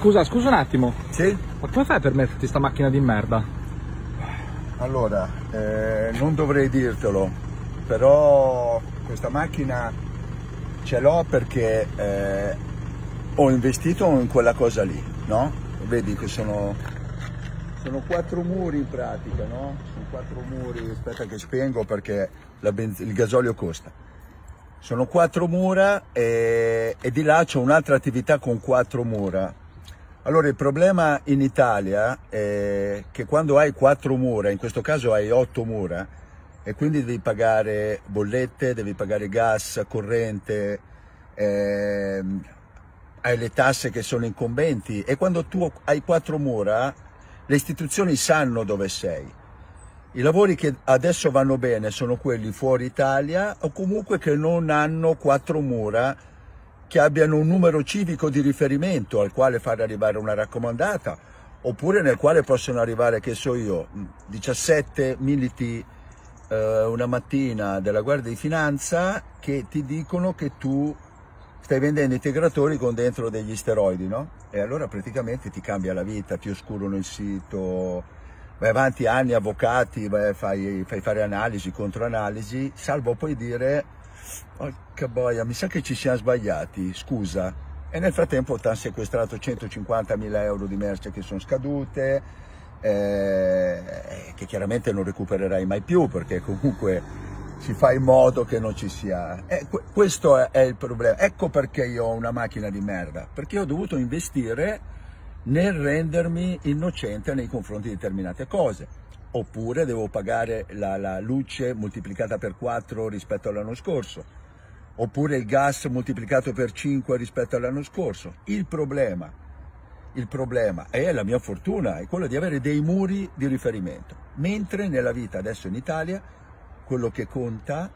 Scusa, scusa un attimo. Sì? Ma come fai a permetterti sta macchina di merda? Allora, eh, non dovrei dirtelo, però questa macchina ce l'ho perché eh, ho investito in quella cosa lì, no? Vedi che sono, sono quattro muri in pratica, no? Sono quattro muri, aspetta che spengo perché il gasolio costa. Sono quattro mura e, e di là c'è un'altra attività con quattro mura. Allora il problema in Italia è che quando hai quattro mura, in questo caso hai otto mura, e quindi devi pagare bollette, devi pagare gas, corrente, ehm, hai le tasse che sono incombenti e quando tu hai quattro mura le istituzioni sanno dove sei. I lavori che adesso vanno bene sono quelli fuori Italia o comunque che non hanno quattro mura che abbiano un numero civico di riferimento al quale fare arrivare una raccomandata, oppure nel quale possono arrivare, che so io, 17 militi eh, una mattina della Guardia di Finanza che ti dicono che tu stai vendendo integratori con dentro degli steroidi, no? E allora praticamente ti cambia la vita, ti oscurano il sito, vai avanti anni, avvocati, vai, fai, fai fare analisi, controanalisi, salvo poi dire Porca boia, mi sa che ci siamo sbagliati, scusa. E nel frattempo ti hanno sequestrato 150.000 euro di merce che sono scadute, eh, che chiaramente non recupererai mai più perché comunque si fa in modo che non ci sia. Eh, questo è il problema. Ecco perché io ho una macchina di merda, perché ho dovuto investire nel rendermi innocente nei confronti di determinate cose. Oppure devo pagare la, la luce moltiplicata per 4 rispetto all'anno scorso. Oppure il gas moltiplicato per 5 rispetto all'anno scorso. Il problema, il problema è la mia fortuna, è quello di avere dei muri di riferimento. Mentre nella vita adesso in Italia quello che conta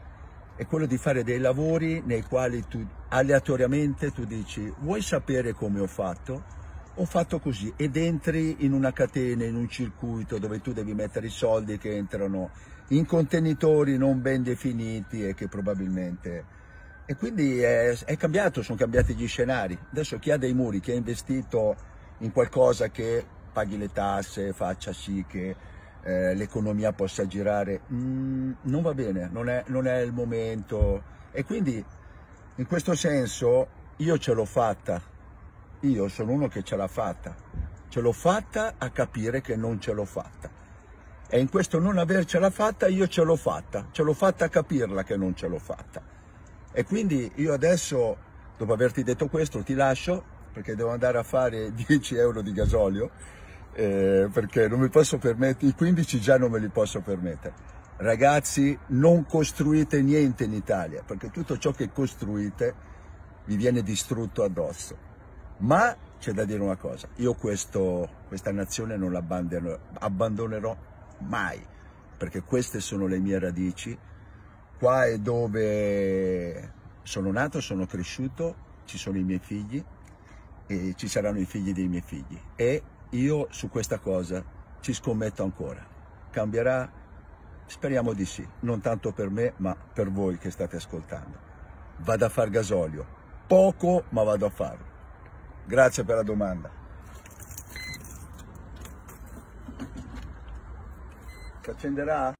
è quello di fare dei lavori nei quali tu aleatoriamente tu dici vuoi sapere come ho fatto? Ho fatto così ed entri in una catena, in un circuito dove tu devi mettere i soldi che entrano in contenitori non ben definiti e che probabilmente... E quindi è, è cambiato, sono cambiati gli scenari. Adesso chi ha dei muri, chi ha investito in qualcosa che paghi le tasse, faccia sì che eh, l'economia possa girare, mm, non va bene, non è, non è il momento. E quindi in questo senso io ce l'ho fatta, io sono uno che ce l'ha fatta, ce l'ho fatta a capire che non ce l'ho fatta. E in questo non avercela fatta io ce l'ho fatta, ce l'ho fatta a capirla che non ce l'ho fatta. E quindi io adesso, dopo averti detto questo, ti lascio perché devo andare a fare 10 euro di gasolio, eh, perché non mi posso permettere, i 15 già non me li posso permettere. Ragazzi, non costruite niente in Italia, perché tutto ciò che costruite vi viene distrutto addosso. Ma c'è da dire una cosa, io questo, questa nazione non l'abbandonerò mai, perché queste sono le mie radici, qua è dove sono nato, sono cresciuto, ci sono i miei figli e ci saranno i figli dei miei figli e io su questa cosa ci scommetto ancora. Cambierà? Speriamo di sì, non tanto per me ma per voi che state ascoltando. Vado a far gasolio, poco ma vado a farlo. Grazie per la domanda. Si accenderà?